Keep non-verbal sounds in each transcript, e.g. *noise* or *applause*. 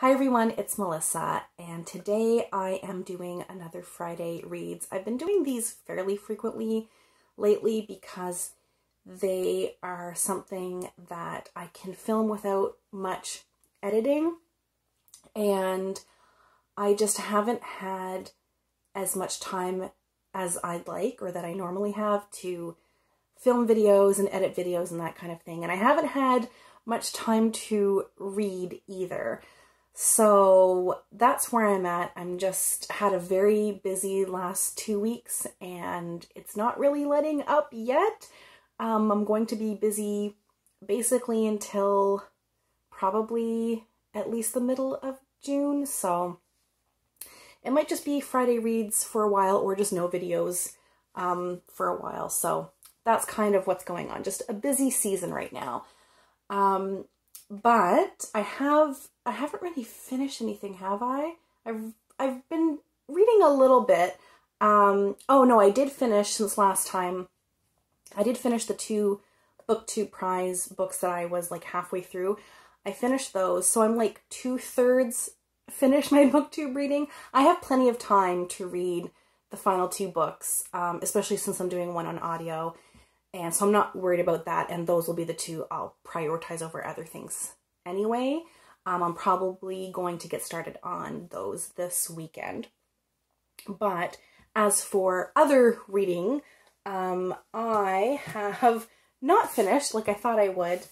Hi everyone, it's Melissa, and today I am doing another Friday Reads. I've been doing these fairly frequently lately because they are something that I can film without much editing, and I just haven't had as much time as I'd like or that I normally have to film videos and edit videos and that kind of thing. And I haven't had much time to read either. So that's where I'm at. I'm just had a very busy last two weeks and it's not really letting up yet. Um, I'm going to be busy basically until probably at least the middle of June. So it might just be Friday reads for a while or just no videos um, for a while. So that's kind of what's going on. Just a busy season right now. Um, but I have I haven't really finished anything, have I? I've I've been reading a little bit. Um, oh no, I did finish since last time. I did finish the two booktube prize books that I was like halfway through. I finished those, so I'm like two thirds finished my *laughs* booktube reading. I have plenty of time to read the final two books, um, especially since I'm doing one on audio. And so I'm not worried about that. And those will be the two I'll prioritize over other things anyway. Um, I'm probably going to get started on those this weekend. But as for other reading, um, I have not finished like I thought I would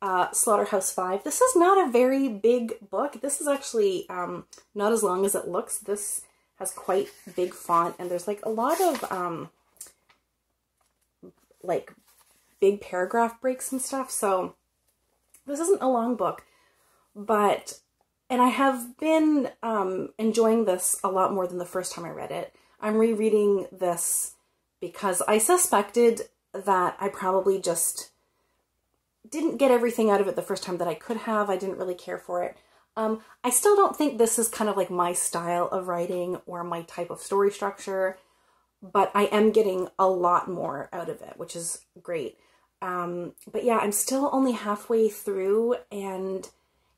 uh, Slaughterhouse 5. This is not a very big book. This is actually um, not as long as it looks. This has quite big font and there's like a lot of um, like big paragraph breaks and stuff. So this isn't a long book, but, and I have been um, enjoying this a lot more than the first time I read it. I'm rereading this because I suspected that I probably just didn't get everything out of it the first time that I could have. I didn't really care for it. Um, I still don't think this is kind of like my style of writing or my type of story structure but I am getting a lot more out of it, which is great. Um, but yeah, I'm still only halfway through and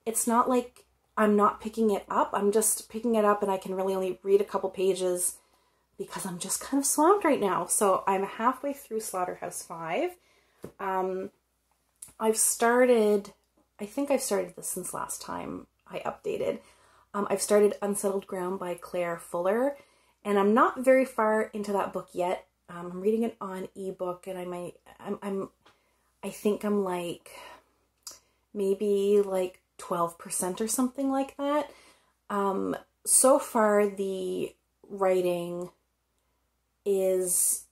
it's not like I'm not picking it up. I'm just picking it up and I can really only read a couple pages because I'm just kind of swamped right now. So I'm halfway through Slaughterhouse 5. Um, I've started, I think I've started this since last time I updated. Um, I've started Unsettled Ground by Claire Fuller and I'm not very far into that book yet. Um, I'm reading it on ebook, and I might, I'm, I'm, I think I'm like, maybe like 12% or something like that. Um, so far, the writing is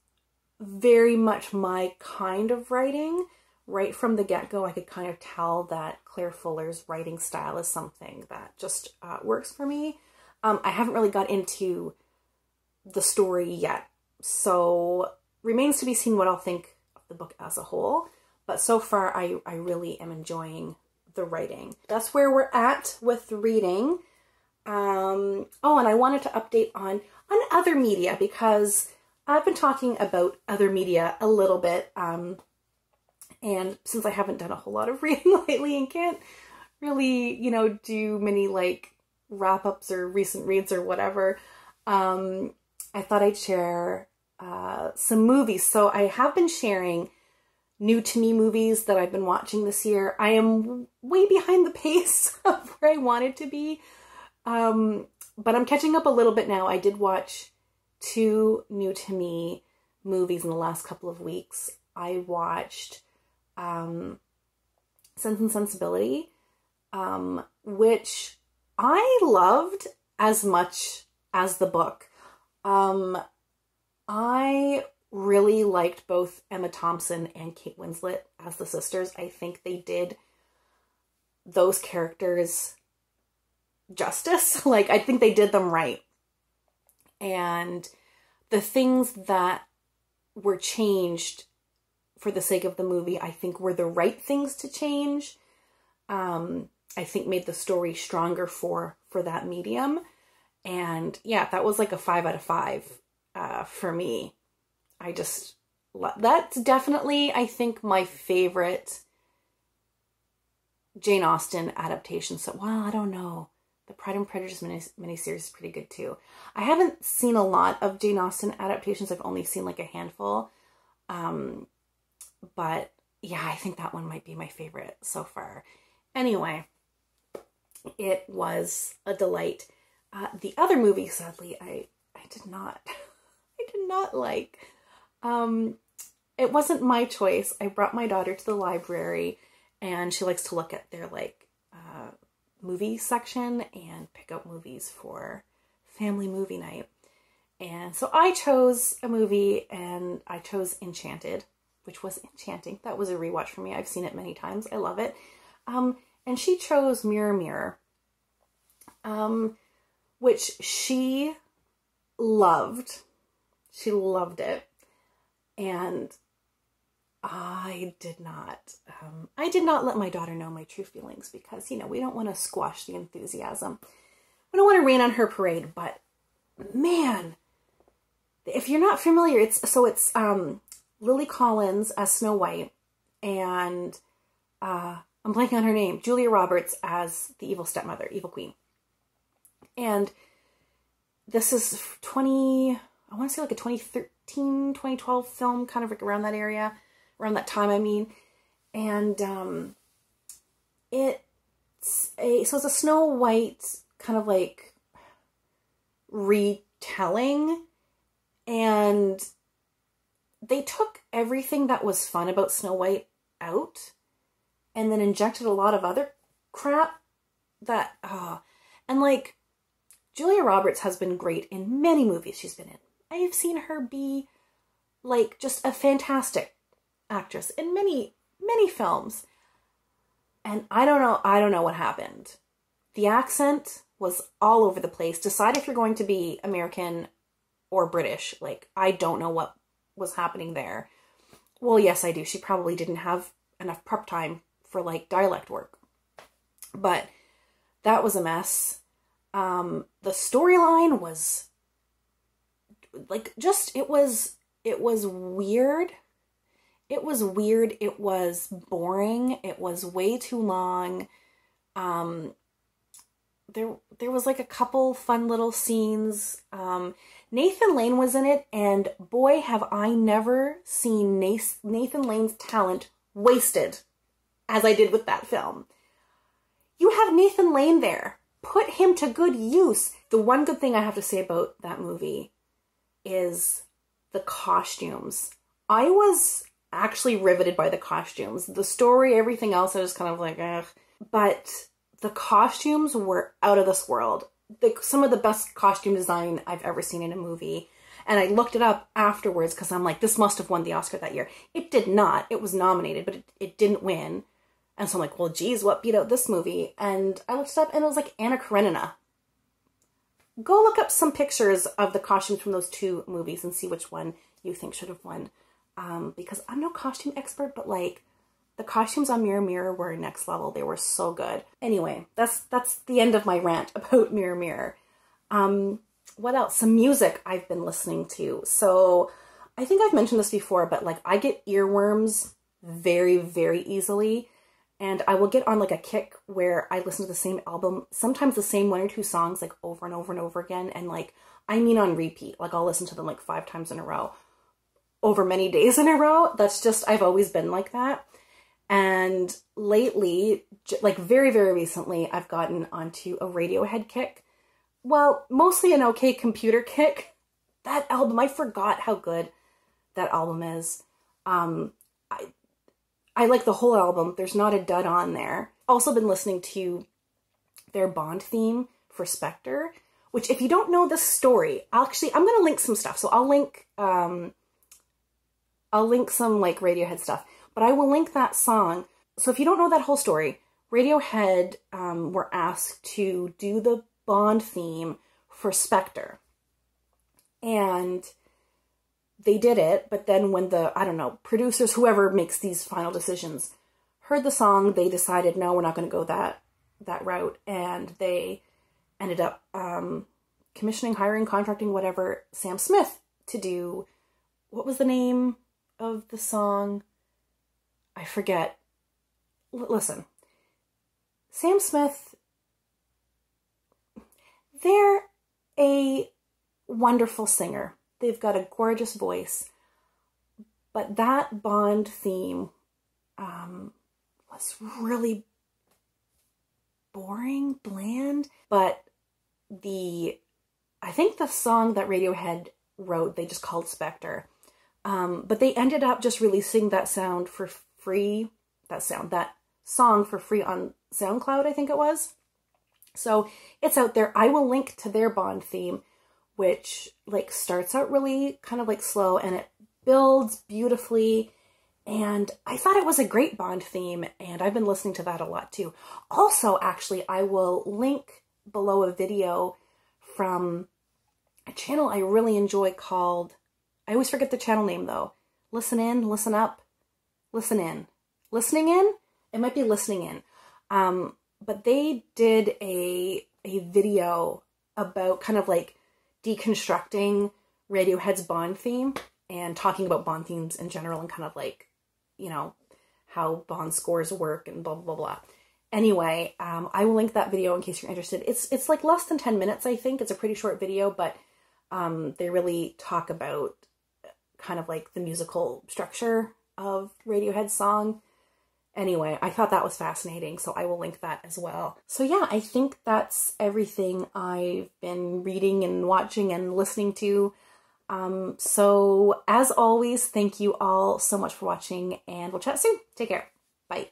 very much my kind of writing. Right from the get go, I could kind of tell that Claire Fuller's writing style is something that just uh, works for me. Um, I haven't really got into the story yet. So remains to be seen what I'll think of the book as a whole. But so far, I, I really am enjoying the writing. That's where we're at with reading. Um, oh, and I wanted to update on, on other media because I've been talking about other media a little bit. Um, and since I haven't done a whole lot of *laughs* reading lately and can't really, you know, do many like wrap ups or recent reads or whatever, um, I thought I'd share uh, some movies. So I have been sharing new to me movies that I've been watching this year. I am way behind the pace *laughs* of where I wanted to be. Um, but I'm catching up a little bit now. I did watch two new to me movies in the last couple of weeks. I watched um, Sense and Sensibility, um, which I loved as much as the book. Um, I really liked both Emma Thompson and Kate Winslet as the sisters. I think they did those characters justice. *laughs* Like, I think they did them right. And the things that were changed for the sake of the movie, I think were the right things to change. Um, I think made the story stronger for for that medium. And yeah, that was like a five out of five uh, for me. I just, that's definitely, I think, my favorite Jane Austen adaptation. So, well, I don't know. The Pride and Prejudice mini miniseries is pretty good too. I haven't seen a lot of Jane Austen adaptations. I've only seen like a handful. Um, but yeah, I think that one might be my favorite so far. Anyway, it was a delight. Uh, the other movie, sadly, I I did not, *laughs* I did not like. Um, it wasn't my choice. I brought my daughter to the library, and she likes to look at their like uh, movie section and pick out movies for family movie night. And so I chose a movie, and I chose Enchanted, which was enchanting. That was a rewatch for me. I've seen it many times. I love it. Um, and she chose Mirror Mirror, um, which she loved. She loved it. And I did not. Um, I did not let my daughter know my true feelings because, you know, we don't want to squash the enthusiasm. We don't want to rain on her parade, but man, if you're not familiar, it's so it's um, Lily Collins as Snow White and uh, I'm blanking on her name, Julia Roberts as the evil stepmother, evil queen. And this is 20, I want to say like a 2013, 2012 film, kind of like around that area, around that time, I mean. And um, it's a, so it's a Snow White kind of like retelling. And they took everything that was fun about Snow White out and then injected a lot of other crap that, uh, and like, Julia Roberts has been great in many movies she's been in. I have seen her be like just a fantastic actress in many, many films. And I don't know, I don't know what happened. The accent was all over the place. Decide if you're going to be American or British. Like, I don't know what was happening there. Well, yes, I do. She probably didn't have enough prep time for like dialect work. But that was a mess. Um, the storyline was like just it was it was weird. It was weird. It was boring. It was way too long. Um, there there was like a couple fun little scenes. Um, Nathan Lane was in it, and boy, have I never seen Nathan Lane's talent wasted as I did with that film. You have Nathan Lane there put him to good use. The one good thing I have to say about that movie is the costumes. I was actually riveted by the costumes. The story, everything else, I was kind of like, ugh. But the costumes were out of this world. The, some of the best costume design I've ever seen in a movie. And I looked it up afterwards because I'm like, this must have won the Oscar that year. It did not. It was nominated, but it, it didn't win. And so I'm like, well, geez, what beat out this movie? And I looked it up and it was like Anna Karenina. Go look up some pictures of the costumes from those two movies and see which one you think should have won. Um, because I'm no costume expert, but like the costumes on Mirror Mirror were next level. They were so good. Anyway, that's that's the end of my rant *laughs* about Mirror Mirror. Um, what else? Some music I've been listening to. So I think I've mentioned this before, but like I get earworms very, very easily and I will get on like a kick where I listen to the same album, sometimes the same one or two songs like over and over and over again. And like, I mean on repeat, like I'll listen to them like five times in a row over many days in a row. That's just, I've always been like that. And lately, like very, very recently, I've gotten onto a Radiohead kick. Well, mostly an OK Computer kick. That album, I forgot how good that album is. Um, I like the whole album. There's not a dud on there. Also been listening to their Bond theme for Spectre, which if you don't know the story, actually I'm gonna link some stuff. So I'll link um I'll link some like Radiohead stuff, but I will link that song. So if you don't know that whole story, Radiohead um, were asked to do the Bond theme for Spectre. And they did it, but then when the, I don't know, producers, whoever makes these final decisions, heard the song, they decided, no, we're not going to go that, that route. And they ended up um, commissioning, hiring, contracting, whatever, Sam Smith to do, what was the name of the song? I forget. L listen, Sam Smith, they're a wonderful singer. They've got a gorgeous voice. But that Bond theme um, was really boring, bland. But the, I think the song that Radiohead wrote, they just called Spectre. Um, but they ended up just releasing that sound for free, that sound, that song for free on SoundCloud, I think it was. So it's out there. I will link to their Bond theme, which like starts out really kind of like slow and it builds beautifully. And I thought it was a great Bond theme, and I've been listening to that a lot too. Also, actually, I will link below a video from a channel I really enjoy called, I always forget the channel name though. Listen in, listen up, listen in. Listening in? It might be listening in. Um, but they did a a video about kind of like deconstructing Radiohead's Bond theme and talking about Bond themes in general and kind of like, you know, how Bond scores work and blah blah blah blah. Anyway, um, I will link that video in case you're interested. It's it's like less than ten minutes, I think. It's a pretty short video, but um, they really talk about kind of like the musical structure of Radiohead's song Anyway, I thought that was fascinating, so I will link that as well. So yeah, I think that's everything I've been reading and watching and listening to. Um, so as always, thank you all so much for watching and we'll chat soon. Take care. Bye.